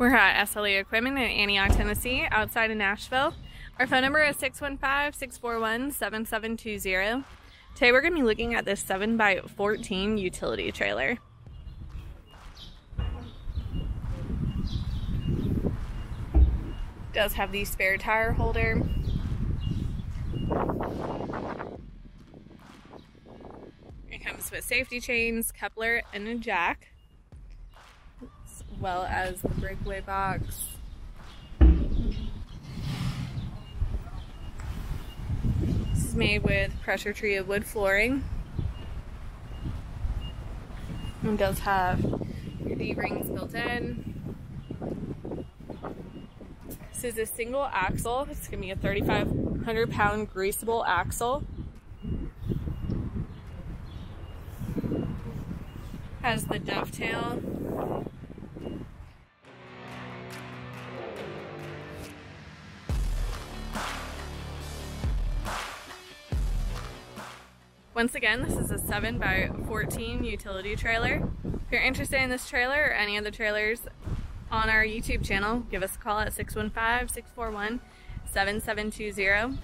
We're at SLE Equipment in Antioch, Tennessee, outside of Nashville. Our phone number is 615-641-7720. Today we're going to be looking at this 7x14 utility trailer. Does have the spare tire holder. It comes with safety chains, coupler, and a jack well as the breakaway box. This is made with pressure treated wood flooring. It does have the D-rings built in. This is a single axle. It's to be a 3,500 pound greasable axle. Has the dovetail Once again, this is a 7 by 14 utility trailer. If you're interested in this trailer or any other trailers on our YouTube channel, give us a call at 615-641-7720.